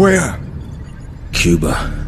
Where? Cuba.